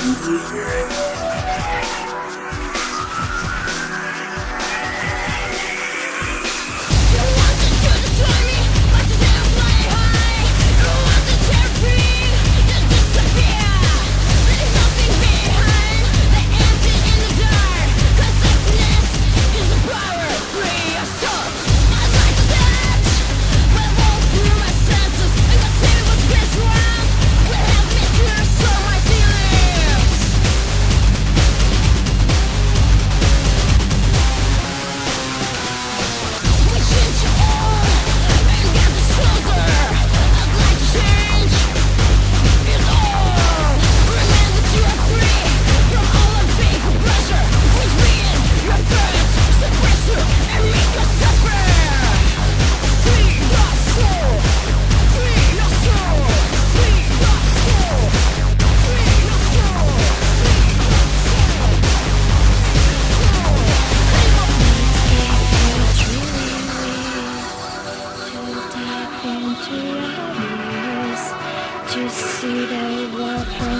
Spirit. to your ears, to see the world from